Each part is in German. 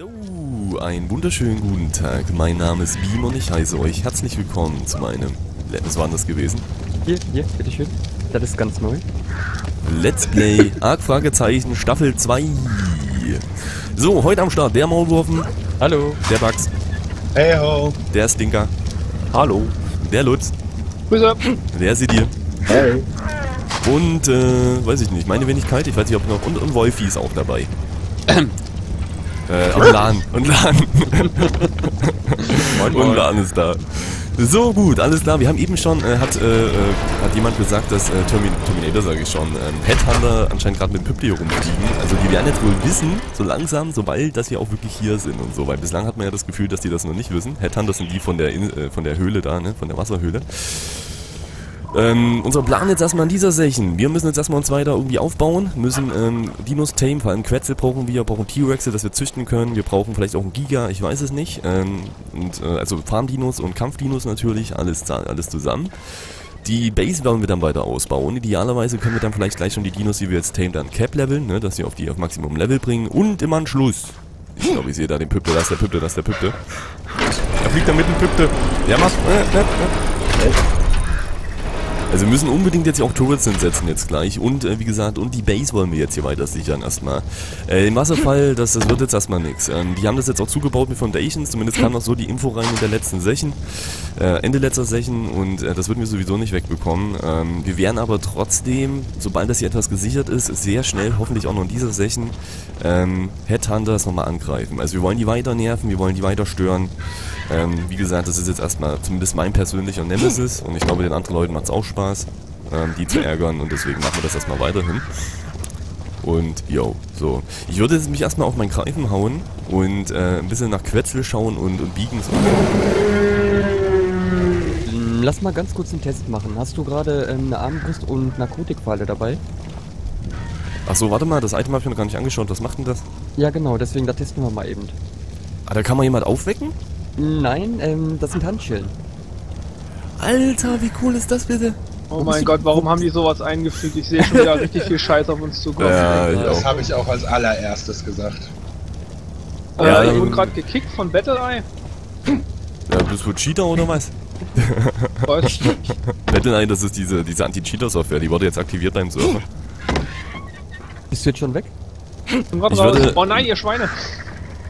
So, einen wunderschönen guten Tag. Mein Name ist Beam und ich heiße euch herzlich willkommen zu meinem. Was war das gewesen? Hier, hier, bitteschön. Das ist ganz neu. Let's Play Arc Fragezeichen Staffel 2. So, heute am Start der Maulwurfen, Hallo. der Bugs, Hey ho. der Stinker, Hallo. der Lutz, Grüße. der Sidir Hey. und, äh, weiß ich nicht, meine Wenigkeit, ich weiß nicht, ob noch, und, und Wolfi ist auch dabei. äh, und Lan, und Lan. und Lan ist da. So gut, alles klar. Wir haben eben schon, äh, hat, äh, äh, hat jemand gesagt, dass äh, Termin Terminator, sage ich schon, ähm, Headhunter anscheinend gerade mit Püppli rumfliegen. Also die werden jetzt wohl wissen, so langsam, sobald, dass wir auch wirklich hier sind und so. Weil bislang hat man ja das Gefühl, dass die das noch nicht wissen. Headhunter sind die von der, In äh, von der Höhle da, ne? von der Wasserhöhle. Ähm, unser Plan jetzt erstmal in dieser Session. Wir müssen jetzt erstmal uns weiter irgendwie aufbauen, müssen ähm, Dinos tame, vor allem Quetzel brauchen wir, brauchen T-Rexe, dass wir züchten können, wir brauchen vielleicht auch einen Giga, ich weiß es nicht. Ähm, und, äh, also Farmdinos und Kampfdinos natürlich, alles, alles zusammen. Die Base werden wir dann weiter ausbauen. Idealerweise können wir dann vielleicht gleich schon die Dinos, die wir jetzt tamed, an Cap leveln, ne, dass sie auf die auf Maximum Level bringen. Und im Anschluss. Ich glaube, ich sehe da den Püpte, das ist der Püpte, das ist der Püpte. Da fliegt er mit dem Püpte. Ja, mach. Äh, äh, äh. Also wir müssen unbedingt jetzt hier auch Turrets hinsetzen jetzt gleich und äh, wie gesagt, und die Base wollen wir jetzt hier weiter sichern erstmal. Äh, Im Wasserfall, das, das wird jetzt erstmal nichts. Ähm, die haben das jetzt auch zugebaut mit Foundations, zumindest kam noch so die Info rein in der letzten Session, äh, Ende letzter Session und äh, das würden wir sowieso nicht wegbekommen. Ähm, wir werden aber trotzdem, sobald das hier etwas gesichert ist, sehr schnell, hoffentlich auch noch in dieser Session, ähm, Headhunters nochmal angreifen. Also wir wollen die weiter nerven, wir wollen die weiter stören. Ähm, wie gesagt, das ist jetzt erstmal zumindest mein persönlicher Nemesis und ich glaube, den anderen Leuten macht es auch Spaß, ähm, die zu ärgern und deswegen machen wir das erstmal weiterhin. Und yo, so. Ich würde jetzt mich erstmal auf meinen Greifen hauen und äh, ein bisschen nach Quetzel schauen und, und biegen. So. Lass mal ganz kurz einen Test machen. Hast du gerade ähm, eine Armbrust und Narkotikpfeile dabei? Achso, warte mal, das Item habe ich mir noch gar nicht angeschaut. Was macht denn das? Ja, genau. Deswegen, da testen wir mal eben. Ah, da kann man jemand aufwecken? Nein, ähm, das sind Handschellen. Alter, wie cool ist das bitte? Oh mein Gott, warum haben die sowas eingefügt? Ich sehe schon wieder richtig viel Scheiß auf uns zukommen. Ja, ich Das habe ich auch als allererstes gesagt. Äh, Ja, ich ähm, wurde gerade gekickt von Battle Eye. Ja, bist du Cheater oder was? Weiß. Battle.eye, das ist diese, diese Anti-Cheater-Software, die wurde jetzt aktiviert beim Server. Bist du jetzt schon weg? Ich würde- Oh nein, ihr Schweine.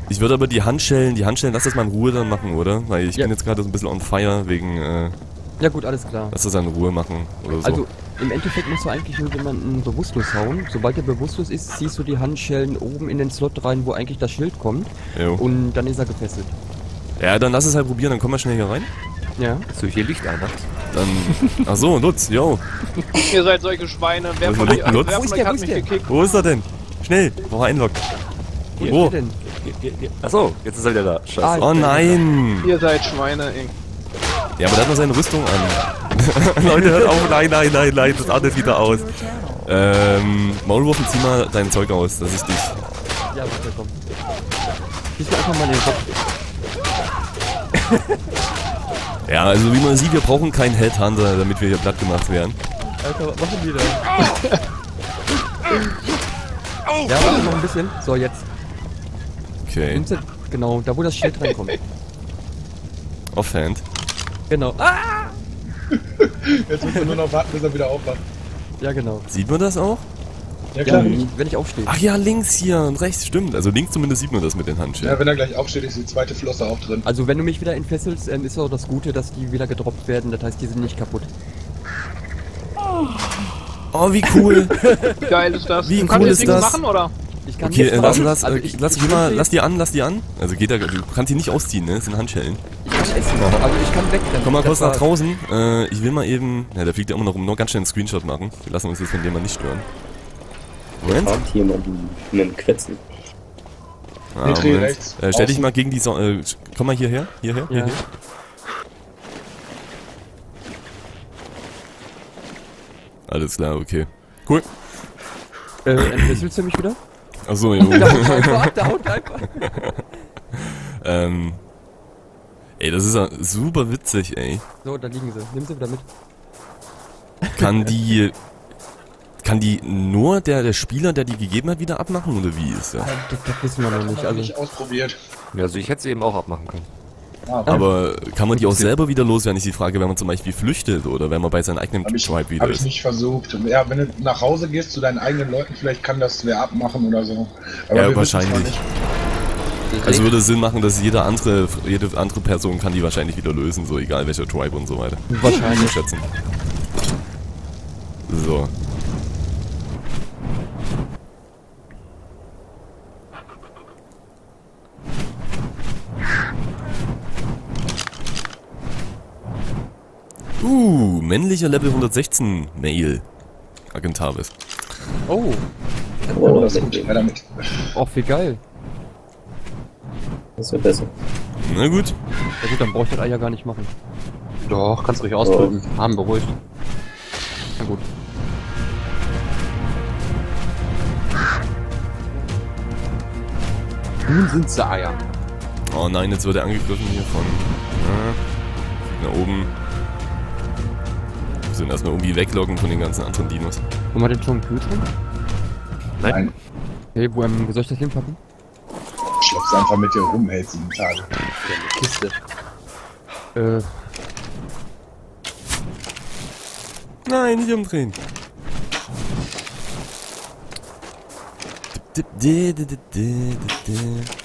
Ich würde aber die Handschellen, die Handschellen, lass das mal in Ruhe dann machen, oder? Weil ich Ja. bin jetzt gerade so ein bisschen on fire wegen, äh, Ja gut, alles klar. lass das in Ruhe machen oder so. Also, im Endeffekt musst du eigentlich nur jemanden bewusstlos hauen. Sobald er bewusstlos ist, ziehst du die Handschellen oben in den Slot rein, wo eigentlich das Schild kommt. Jo. Und dann ist er gefesselt. Ja, dann lass es halt probieren, dann kommen wir schnell hier rein. Ja. So, hier liegt einer. Dann, ach so, Lutz, yo. Ihr seid solche Schweine. Wer von euch, denn Lutz? wer Wo ist der? hat Wo ist mich der? gekickt? Wo ist er denn? Schnell, brauch einloggen. Wo Wo? ist er denn? Achso, jetzt ist er wieder da. Scheiße. Ah, Oh nein! Ihr seid Schweine, ey. Ja, aber der hat noch seine Rüstung an. Leute, hört auf, nein, nein, nein, nein, das artet wieder aus. Ähm, Maulwurfen, zieh mal dein Zeug aus, dass ich dich... Ja, warte, komm. Schieß mir einfach mal in den Kopf. Ja, also wie man sieht, wir brauchen keinen Headhunter, damit wir hier platt gemacht werden. Alter, was machen die da? Ja, warte noch ein bisschen. So, jetzt. Okay, genau, da wo das Schild reinkommt. offhand. Genau. Ah! Jetzt müssen wir nur noch warten, bis er wieder aufwacht. Ja, genau. Sieht man das auch? Ja Ja, klar. wenn ich aufstehe. Ach ja, links hier und rechts, stimmt. Also links zumindest sieht man das mit den Ja, Handschellen. wenn er gleich aufsteht, ist die zweite Flosse auch drin. Also wenn du mich wieder entfesselst, ähm, ist auch das Gute, dass die wieder gedroppt werden. Das heißt, die sind nicht kaputt. Oh, wie cool. Wie geil ist das? Wie du kannst cool jetzt ist nichts das? machen, oder? Ich kann Okay, äh, lass, machen. lass, Also äh, ich- lass, ich mal, könnte- lass die an, lass die an. Also geht da, du kannst die nicht ausziehen, ne? Das sind Handschellen. Ich kann essen. Also ich kann weg. Komm mal kurz nach draußen. Äh, ich will mal eben. Ja, der fliegt ja immer noch rum. Noch ganz schnell einen Screenshot machen. Wir lassen uns jetzt von dem mal nicht stören. Moment. Hat jemanden einen Quetzen. Ah, Nee, dreh Moment. rechts. Äh, stell dich mal gegen die Sonne. Äh, komm mal hierher. Hierher. Ja. Hierher. Alles klar, okay. Cool. Äh, entfesselst du mich wieder? Achso, jo. Der haut einfach, der haut einfach. ähm. Ey, das ist ja super witzig, ey. So, da liegen sie. Nimm sie wieder mit. Kann die. kann die nur der, der Spieler, der die gegeben hat, wieder abmachen oder wie ist das? Das, das wissen wir noch nicht. Also, nicht ausprobiert. Ja, also ich hätte sie eben auch abmachen können. Ah, Aber kann man die auch selber wieder loswerden, ist die Frage, wenn man zum Beispiel flüchtet oder wenn man bei seinem eigenen Habe ich, Tribe wieder hab ich ist. nicht versucht. Ja, wenn du nach Hause gehst zu deinen eigenen Leuten, vielleicht kann das wer abmachen oder so. Aber Ja, wir wissen's noch wahrscheinlich. Also würde es Sinn machen, dass jede andere, jede andere Person kann die wahrscheinlich wieder lösen, so egal welcher Tribe und so weiter. wahrscheinlich. schätzen. So. Uh, männlicher Level 116 Mail. Agentavis. Oh, Oh, das ist gut. Weiter damit. auch wie geil. Das wäre besser. Na gut. Ja gut, dann brauche ich das Ei ja gar nicht machen. Doch, kannst ruhig ausdrücken. Haben beruhigt. Na gut. Nun sind sie Eier. Oh nein, jetzt wird er angegriffen hier von. Ja, nach oben. Wir müssen erstmal irgendwie wegloggen von den ganzen anderen Dinos. Haben wir denn schon Kühlschrank? Nein, Okay, wo, ähm, soll ich das hinpacken? Schleppst einfach mit dir rum, hält sieben Tage. Kiste. Äh, Nein, nicht umdrehen. Dip, dip, dip,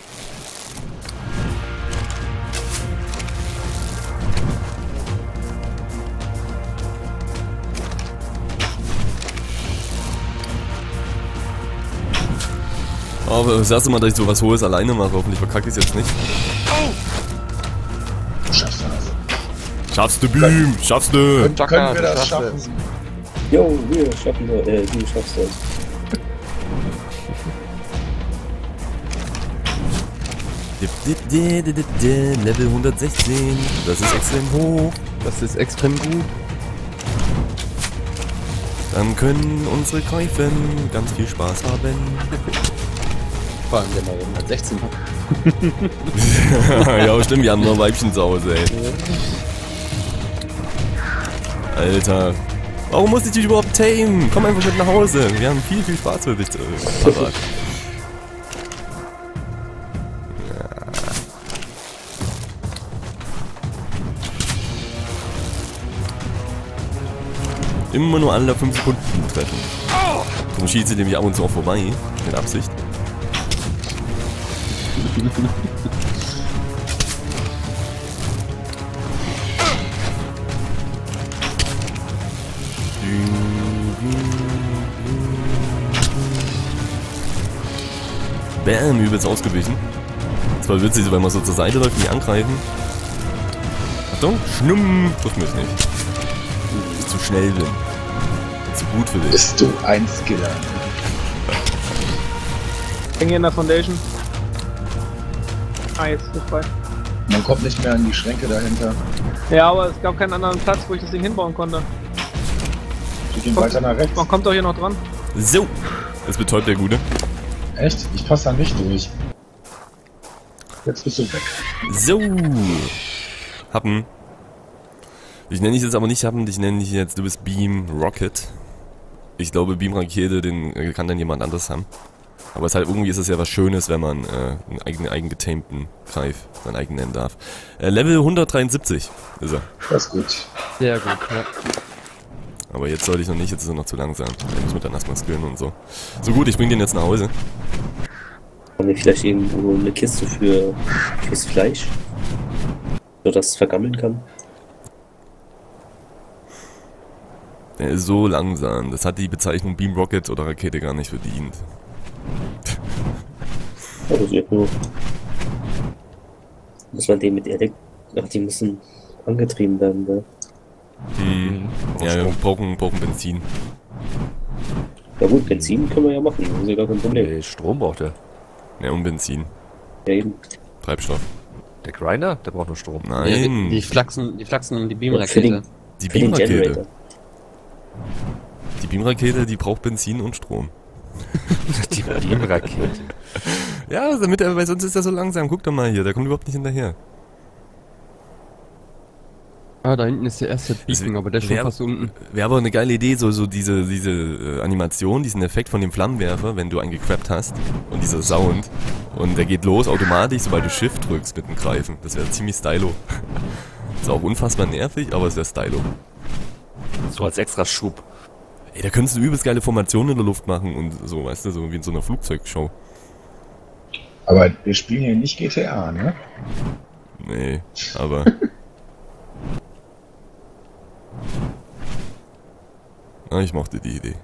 Aber das erste Mal, dass ich sowas Hohes alleine mache, hoffentlich verkacke ich es jetzt nicht. Du schaffst das. Schaffst du, Beam! Schaffst du! Können, können wir du das schaffen? Jo, wir schaffen das. Äh, du schaffst das. Level 116. Das ist extrem hoch. das ist extrem gut. Dann können unsere Käufen ganz viel Spaß haben. Allem, wenn man 116 hat. ja, stimmt, wir haben nur Weibchen zu Hause, ey. Alter. Warum muss ich dich überhaupt tamen? Komm einfach mit nach Hause. Wir haben viel, viel Spaß für dich. Äh, parat. Immer nur alle 5 Sekunden treffen. Darum schießt sie nämlich ab und zu auch vorbei. Mit Absicht. Bam, übelst ausgewichen. Das war witzig, wenn man so zur Seite läuft und die angreifen. Achtung, schnumm, trifft mich nicht. Weil ich zu schnell bin. Zu gut für dich. Bist du ein Skiller? Hänge in der Foundation. Ah, jetzt ist es frei. Man kommt nicht mehr an die Schränke dahinter. Ja, aber es gab keinen anderen Platz, wo ich das Ding hinbauen konnte. Wir gehen weiter nach rechts. Man kommt doch hier noch dran. So, jetzt betäubt der Gute. Echt? Ich passe da nicht durch. Jetzt bist du weg. So. Happen. Ich nenne dich jetzt aber nicht Happen, ich nenne dich jetzt, du bist Beam Rocket. Ich glaube, Beam Rakete, den kann dann jemand anders haben. Aber es ist halt irgendwie ist es ja was Schönes, wenn man äh, einen eigenen, eigen getamten Greif, seinen eigenen nennen darf. Äh, Level 173 ist er. Das ist gut. Sehr gut, ja. Aber jetzt sollte ich noch nicht, jetzt ist er noch zu langsam. Ich muss mir dann erstmal skillen und so. So gut, ich bring den jetzt nach Hause. Haben wir vielleicht irgendwo eine Kiste für fürs Fleisch? So dass es vergammeln kann? Der ist so langsam. Das hat die Bezeichnung Beam Rocket oder Rakete gar nicht verdient. Ja, das wird nur. Muss man den mit Elekt. Ach, die müssen angetrieben werden, ne? Hm. Ja, wir brauchen, brauchen Benzin. Ja gut, Benzin können wir ja machen, das ist ja gar kein Problem. Nee, Strom braucht er. Ja, und Benzin. Ja, eben. Treibstoff. Der Grinder, der braucht nur Strom. Nein. Die Flachsen, die Flachsen um die Beamrakete. Die Beamrakete. Die Beamrakete, die braucht Benzin und Strom. Die Beamrakete. Ja, damit er, weil sonst ist er so langsam. Guck doch mal hier, der kommt überhaupt nicht hinterher. Ah, da hinten ist der erste Beacon, aber der ist schon fast unten. Wäre aber eine geile Idee, so, so diese, diese äh, Animation, diesen Effekt von dem Flammenwerfer, wenn du einen gekrappt hast und dieser Sound und der geht los automatisch, sobald du Shift drückst mit dem Greifen. Das wäre ziemlich stylo. Ist auch unfassbar nervig, aber es wäre stylo. So als extra Schub. Ey, da könntest du übelst geile Formationen in der Luft machen und so, weißt du, so wie in so einer Flugzeugshow. Aber wir spielen hier nicht GTA, ne? Nee, aber. ah, ich mochte die Idee.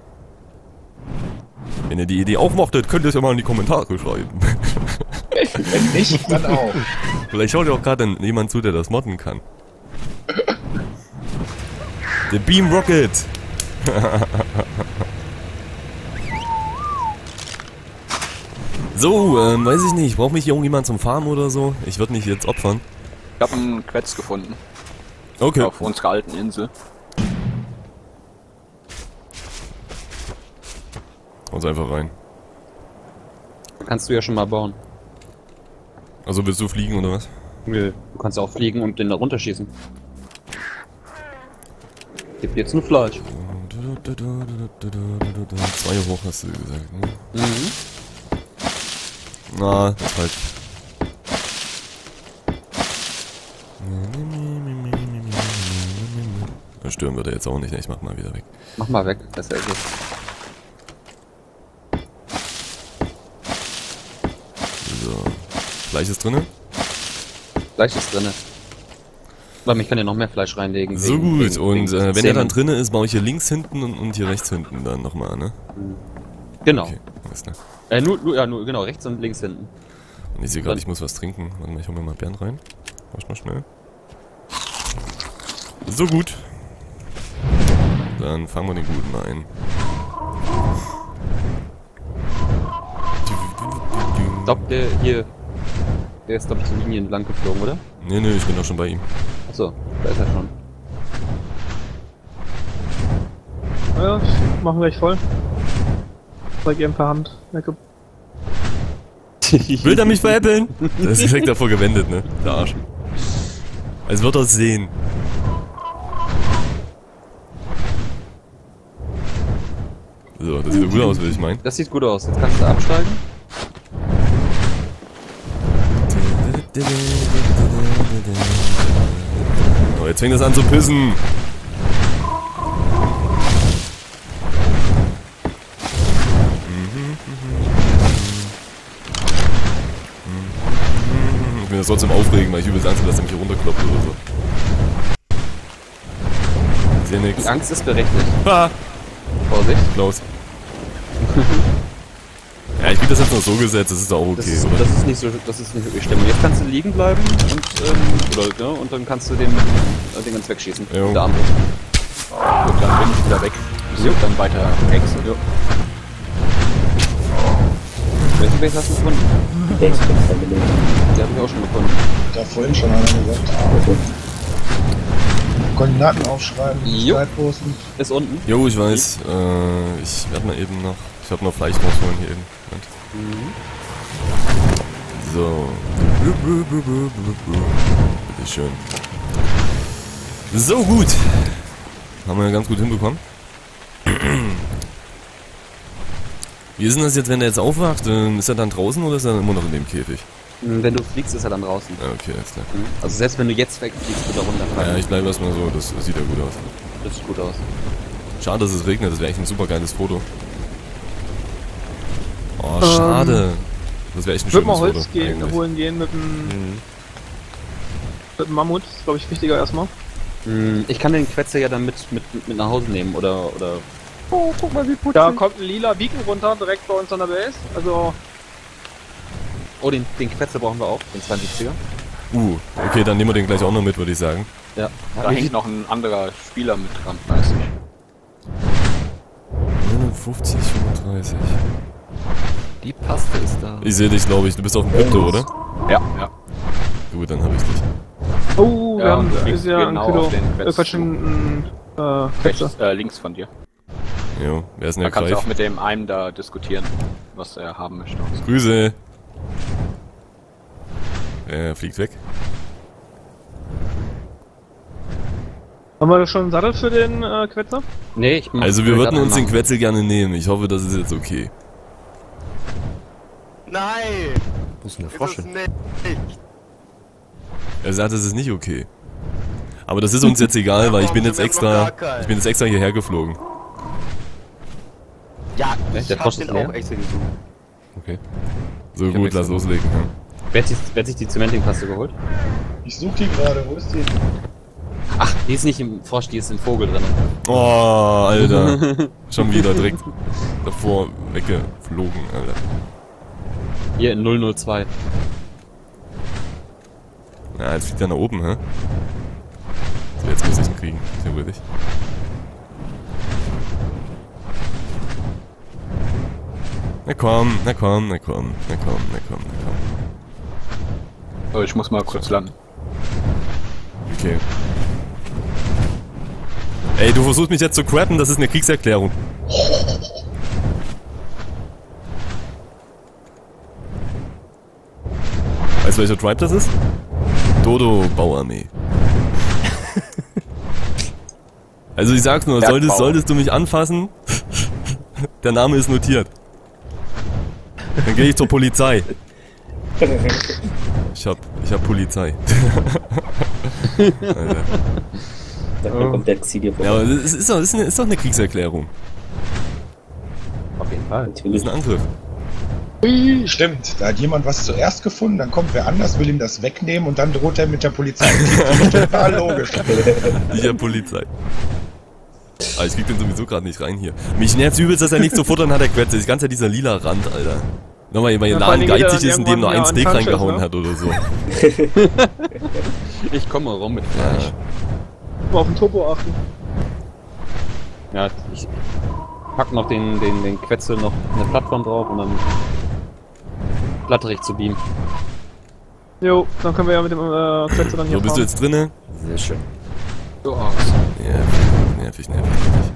Wenn ihr die Idee auch mochtet, könnt ihr es ja mal in die Kommentare schreiben. Wenn nicht, dann auch. Vielleicht schaut ja auch gerade jemand zu, der das modden kann. Der Beam Rocket! so, ähm, weiß ich nicht, braucht mich hier irgendjemand zum Farmen oder so? Ich würde mich jetzt opfern. Ich habe einen Quetz gefunden Okay. auf unserer alten Insel. Haut's einfach rein. Kannst du ja schon mal bauen. Also willst du fliegen oder was? Nö. Du kannst auch fliegen und den da runterschießen. Gibt jetzt nur Fleisch. Zwei hoch hast du gesagt, ne? Mhm. Na, das falsch. Das stören wird er jetzt auch nicht, ne? ich mach mal wieder weg. Mach mal weg, besser ist es. So. Fleisch ist drinne? Fleisch ist drinne. Weil ich kann ja noch mehr Fleisch reinlegen. So wegen- gut, wegen- und wegen äh, wenn er dann drinne ist, baue ich hier links hinten und, und hier rechts hinten dann nochmal, ne? Genau. Okay, alles klar. Äh, nur, nur, ja, nur, genau, rechts und links hinten. Und ich sehe gerade, ich muss was trinken. Warte mal, ich hol mir mal Bernd rein. Mach mal schnell. So gut. Dann fangen wir den Guten mal ein. Ich glaub, der hier. Der ist, glaube ich, die Linie entlang geflogen, oder? Nee, nee, ich bin doch schon bei ihm. Achso, da ist er schon. Ja, ich mache gleich voll. Zeig ihm per Hand. Wegge Will er mich veräppeln? Das ist direkt davor gewendet, ne? Der Arsch. Als wird er sehen. So, das sieht gut aus, würde ich meinen. Das sieht gut aus. Jetzt kannst du absteigen. Oh, jetzt fängt das an zu pissen. Ich bin das trotzdem aufregen, weil ich übelst Angst habe, dass er mich hier runterkloppt oder so. Ich sehe nix. Die Angst ist berechtigt. Ah, Vorsicht. Klaus. Ja, ich krieg das jetzt noch so gesetzt, das ist auch Das, okay, ist, oder? das ist nicht so, das ist nicht wirklich schlimm. Und Jetzt kannst du liegen bleiben und, ähm, oder, ja, und dann kannst du den, äh, den ganz wegschießen. Jo. Mit der Armbrust. Gut, dann bin ich wieder weg. Ich suche dann weiter Hex. Ja. Welchen Base hast du gefunden? Experiment. Die habe ich auch schon gefunden. Da vorhin schon einer gesagt. Koordinaten aufschreiben, Jo. Ist unten. Jo, ich weiß. Äh, ich werde mal eben noch. Ich habe noch Fleisch rausholen hier eben. Moment. So. Bitte schön. So gut. Haben wir ganz gut hinbekommen. Wie ist denn das jetzt, wenn er jetzt aufwacht? Ähm, Ist er dann draußen oder ist er immer noch in dem Käfig? Mhm, Wenn du fliegst, ist er dann draußen. Okay, alles klar. Mhm. Also selbst wenn du jetzt wegfliegst, wird er runterfallen. Ja, ich bleibe erstmal so, das sieht ja gut aus. Das sieht gut aus. Schade, dass es regnet, das wäre echt ein super geiles Foto. Oh, schade. Das wäre echt ein Ich würde schönes mal Holz gehen, holen gehen mit dem, Mhm. mit dem Mammut. Das ist, glaube ich, wichtiger erstmal. Mhm, Ich kann den Quetzer ja dann mit, mit, mit nach Hause nehmen oder, oder Oh, guck mal, wie putzig. Da kommt ein lila Beacon runter, direkt bei uns an der Base. Also, Oh, den, den Quetzer brauchen wir auch, den 72er. Uh, okay, dann nehmen wir den gleich auch noch mit, würde ich sagen. Ja. Da hängt noch ein anderer Spieler mit dran, weiß ich. 59, 35. Die Paste ist da. Ich sehe dich, glaube ich. Du bist auf dem Krypto, oder? Ja, ja. Gut, dann habe ich dich. oh, wir Ja, haben ist ja ein genau Kilo. auf den Äh, ein, ein äh. Rechts, äh, links von dir. Jo, wer ist denn Da der kannst du auch mit dem einen da diskutieren, was er haben möchte. Grüße. Er fliegt weg. Haben wir schon einen Sattel für den äh, Quetzer? Nee, ich mach- Also wir würden uns den. Quetzel gerne nehmen. Ich hoffe, das ist jetzt okay. Nein! Wo ist denn der Frosch hin? nicht. Er sagt, es ist nicht okay. Aber das ist uns jetzt egal, weil ich bin jetzt extra, ich bin jetzt extra hierher geflogen. Ja, ich Der hab Frosch den ist leer? auch extra gesucht. Okay. So hab gut, lass loslegen. Ja. Wer hat, sich, wer hat sich die Zementingpaste geholt? Ich suche die gerade, wo ist die? Ach, die ist nicht im Frosch, die ist im Vogel drin. Oh, Alter. Schon wieder direkt davor weggeflogen, Alter. Hier in 002. Ja, jetzt fliegt er nach oben, hä? So, jetzt muss ich ihn kriegen, theoretisch. Na komm, na komm, na komm, na komm, na komm, na komm. So, ich muss mal kurz landen. Okay. Ey, du versuchst mich jetzt zu crappen, das ist eine Kriegserklärung. Weißt du, welcher Tribe das ist? Dodo Bauarmee. Also ich sag's nur, solltest, solltest du mich anfassen, der Name ist notiert. Dann gehe ich zur Polizei. Ich hab, ich hab Polizei. Dann kommt der Xilier Ja, aber vorbei. das ist doch, das ist, eine, ist doch eine Kriegserklärung. Auf jeden Fall. Das Natürlich. ist ein Angriff. Ui, stimmt. Da hat jemand was zuerst gefunden, dann kommt wer anders, will ihm das wegnehmen und dann droht er mit der Polizei. Total logisch. Ich hab Polizei. Ah, ich krieg den sowieso gerade nicht rein hier. Mich nervt's übelst, dass er nichts zu futtern hat, der Quetze. Das ganze dieser lila Rand, Alter. Nochmal, weil ihr Ja, er geizig ist und dem nur ein ja Steak reingehauen Tankschiff, hat oder so. Ich komme rum mit Fleisch. Mal auf den Turbo achten. Ja, ich pack noch den, den, den Quetzel noch eine Plattform drauf und dann Platterich zu beamen. Jo, dann können wir ja mit dem äh, Quetzer dann hier So, bist du jetzt drinne? Sehr schön. So aus. Nervig, nervig, nervig, nervig.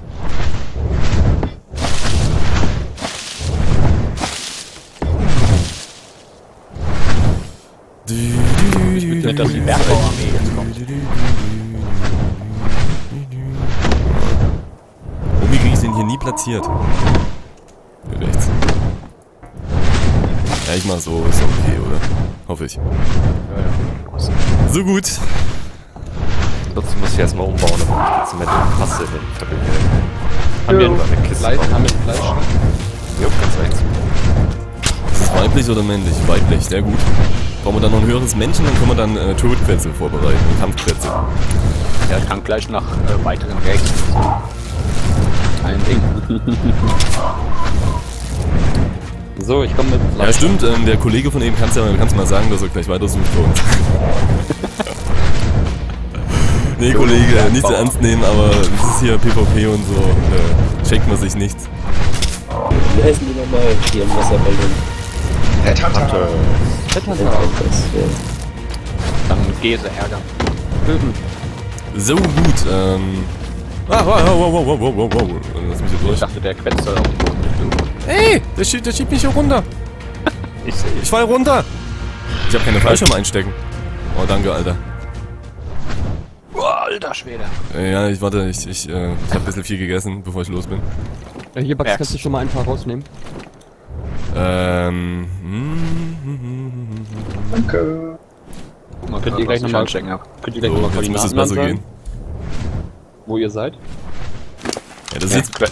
Ich möchte nicht, dass die Bergbauarmee jetzt kommt. Hier nie platziert. Ja, mach so, ist okay, oder? Hoffe ich. Ja, ja. So gut. Trotzdem muss ich erstmal umbauen, damit ich die Zement und Paste in den verbinde. Haben wir eine Kiste. Fleisch? Haben wir Fleisch? Jo, ganz rechts. Ist es weiblich oder männlich? Weiblich, sehr gut. Brauchen wir dann noch ein höheres Männchen, dann können wir dann äh, Turretquetzel vorbereiten, Kampfquetzel. Er kann gleich nach äh, weiteren Rechten. Ein Ding. So, ich komme mit Ja, stimmt, ähm, der Kollege von eben kannst ja kannst mal sagen, dass er gleich weitersucht für uns. nee, Kollege, nicht so ernst nehmen, aber das ist hier PvP und so, äh, schenkt man sich nichts. Wie heißen die nochmal? Die am Wasserballon. Headhunter. Headhunter. Dann Gese ärgern. Böben. So gut, ähm... Ah, wow, wow, wow, wow, wow, wow, wow, lass mich hier Ich durch. dachte, der Quetz soll auf den Boden mit du. Ey, der, schiebt, der schiebt mich hier runter. Ich sehe. Ich fall runter. Ich habe keine Fallschirme einstecken. Oh, danke, Alter. Boah, alter Schwede. Äh, ja, ich warte, ich, ich, äh, ich habe ein bisschen viel gegessen, bevor ich los bin. Ja, hier, Bax, Merkst. kannst du schon mal ein paar rausnehmen? Ähm... hm, hm, hm. Danke. Guck mal, Könnt ihr gleich nochmal einstecken hab. könnt ihr gleich So, nochmal jetzt muss es besser gehen. wo ihr seid? Ja, das ist Ja, jetzt... Que-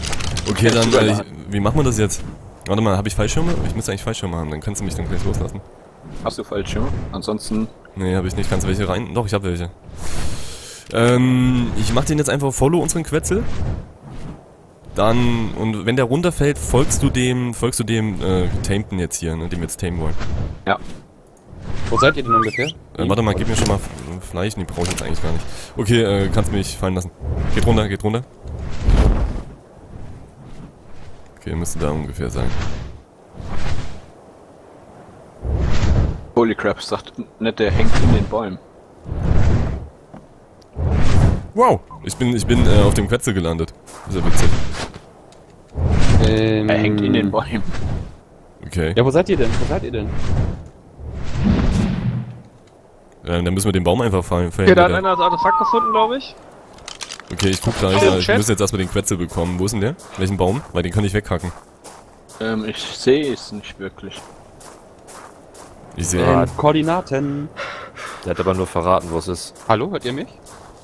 Okay, dann, äh. Wie machen wir das jetzt? Warte mal, habe ich Fallschirme? Ich müsste eigentlich Fallschirme haben, dann kannst du mich dann gleich loslassen. Hast du Fallschirm? Ansonsten Nee, habe ich nicht. Kannst du welche rein? Doch, ich habe welche. Ähm, ich mach den jetzt einfach Follow, unseren Quetzel. Dann, und wenn der runterfällt, folgst du dem, folgst du dem, äh, Tamten jetzt hier, ne, dem wir jetzt tamen wollen. Wo seid ihr denn ungefähr? Äh, warte mal, gib mir schon mal Fleisch. Nee, brauche ich jetzt eigentlich gar nicht. Okay, äh, kannst mich fallen lassen. Geht runter, geht runter. Okay, müsste da ungefähr sein. Holy crap, sagt nicht, der hängt in den Bäumen. Wow! Ich bin, ich bin äh, auf dem Quetzel gelandet. Ist ja witzig. Ähm, Er hängt in den Bäumen. Okay. Ja, wo seid ihr denn? Wo seid ihr denn? Ähm, dann müssen wir den Baum einfach fallen. Okay, da hat einer das Artefakt gefunden, glaube ich. Okay, ich guck gleich. Äh, Ich muss jetzt erstmal den Quetzel bekommen. Wo ist denn der? Welchen Baum? Weil den kann ich weghacken. Ähm, ich sehe es nicht wirklich. Ich sehe. Ähm, Koordinaten. Der hat aber nur verraten, wo es ist. Hallo, hört ihr mich?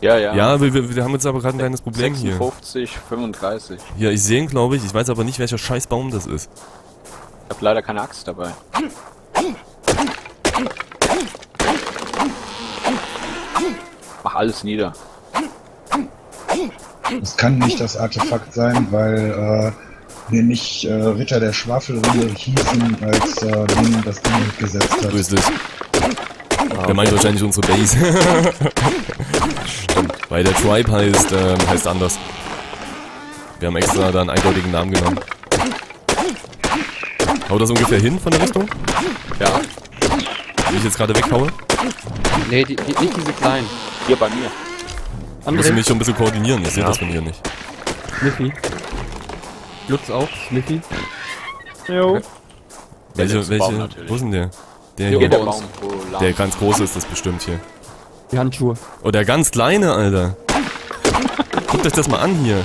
Ja, ja. Ja, wir, wir, wir haben jetzt aber gerade ein kleines Problem hier. 56, 35. Ja, ich sehe ihn, glaube ich. Ich weiß aber nicht, welcher scheiß Baum das ist. Ich hab leider keine Axt dabei. Mach alles nieder. Es kann nicht das Artefakt sein, weil äh, wir nicht äh, Ritter der Schwafelrunde hießen, als äh, Ding das Ding mitgesetzt hat. Grüß dich. Der meint wahrscheinlich unsere Base. Stimmt. Weil der Tribe heißt, ähm, heißt anders. Wir haben extra da einen eindeutigen Namen genommen. Haut das ungefähr hin von der Richtung? Ja, Wie ich jetzt gerade weghaue? Nee, die, die, nicht diese kleinen. hier bei mir. Ich muss mich schon ein bisschen koordinieren. Ich sehe Ja. das von hier nicht. Smithy. Lutz auch, Smithy. Jo. Welche, welche, natürlich. wo ist denn der? Der Hier der. Baum. Der ganz große ist das bestimmt hier. Die Handschuhe. Oh, der ganz kleine, Alter. Guckt euch das mal an hier.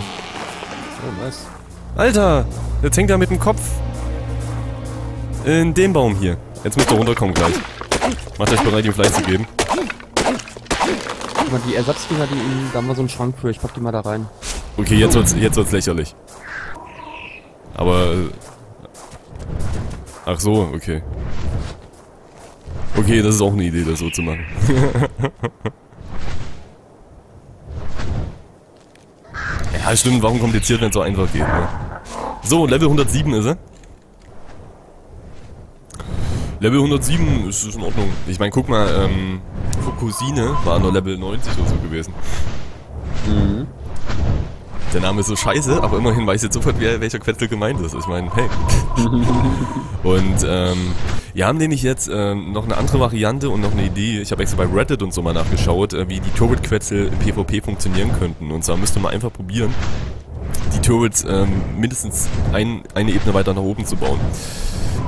Oh, nice. Alter, jetzt hängt er mit dem Kopf in dem Baum hier. Jetzt müsst ihr runterkommen gleich. Macht euch bereit, ihm Fleisch zu geben. Guck mal, die Ersatzdinger, die in, da haben wir so einen Schrank für. Ich pack die mal da rein. Okay, jetzt wird's, jetzt wird's lächerlich. Aber... äh, Ach so, okay. Okay, das ist auch eine Idee, das so zu machen. ja, stimmt, warum kompliziert, wenn es so einfach geht, ne? So, Level 107 ist er. Level 107 ist, ist in Ordnung. Ich meine, guck mal, ähm, Fokusine war nur Level 90 oder so gewesen. Der Name ist so scheiße, aber immerhin weiß jetzt sofort, wer, welcher Quetzel gemeint ist. Ich meine, hey. und ähm, wir haben nämlich jetzt ähm, noch eine andere Variante und noch eine Idee. Ich habe extra bei Reddit und so mal nachgeschaut, äh, wie die Turret-Quetzel im PvP funktionieren könnten. Und zwar müsste man einfach probieren, die Turrets ähm, mindestens ein, eine Ebene weiter nach oben zu bauen.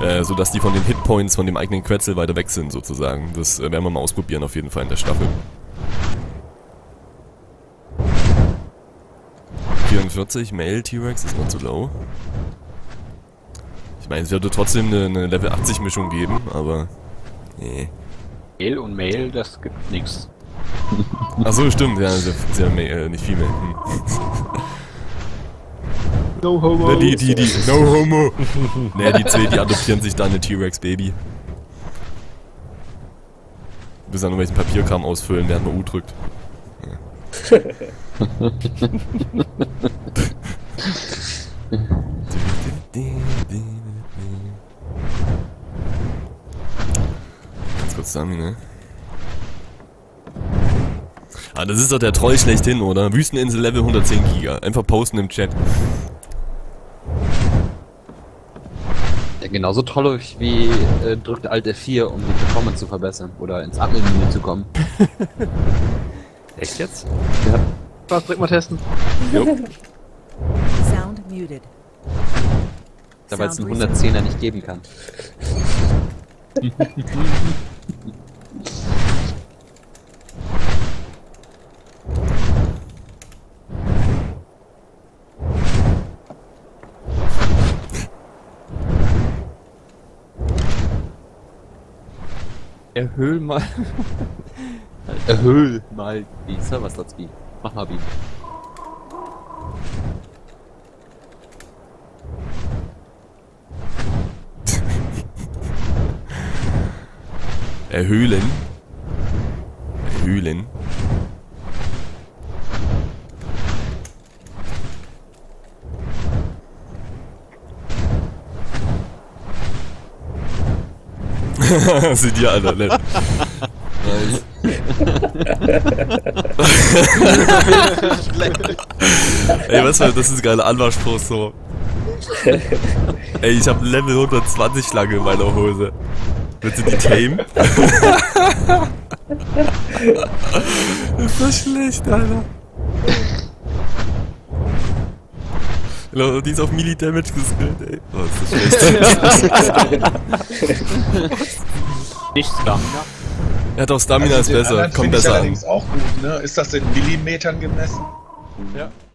Äh, sodass die von den Hitpoints von dem eigenen Quetzel weiter weg sind, sozusagen. Das äh, werden wir mal ausprobieren, auf jeden Fall in der Staffel. 44, Male T-Rex ist noch zu low. Ich meine, es würde trotzdem eine, eine Level 80 Mischung geben, aber. Nee. Mail und Mail, das gibt nichts. Achso, stimmt, ja, ist ja Male, nicht Female. Hm. No homo. Ne, die, die, die, no homo. ne, die zwei, die adoptieren sich da eine T-Rex-Baby. Bis dann irgendwelchen Papierkram ausfüllen, während man U drückt. Ganz kurz Sami, ne? Ah, das ist doch der Troll schlechthin, oder? Wüsteninsel Level 110 Giga. Einfach posten im Chat. Genauso trollig wie äh, drückt Alt F4, um die Performance zu verbessern. Oder ins Admin-Menü zu kommen. Echt jetzt? Was, direkt mal testen. Sound muted. Da weil es einen Sound 110er nicht geben kann. Erhöhl mal. Erhöhl mal die Server-Slots Beam. Mach mal Beam. Erhöhlen. Erhöhlen. Sind die alle nett. Nice. Ey, was für, das ist ein geiler Anmachspruch so. Ey, ich hab Level 120 Schlange in meiner Hose. Willst du die tame? ist das schlecht, Alter. Genau, die ist auf Melee Damage geskillt, ey. Oh, ist das schlecht. Nicht Stamina. er hat auch Stamina ist Also den besser, kommt besser an. allerdings auch gut, ne? Ist das in Millimetern gemessen? Ja.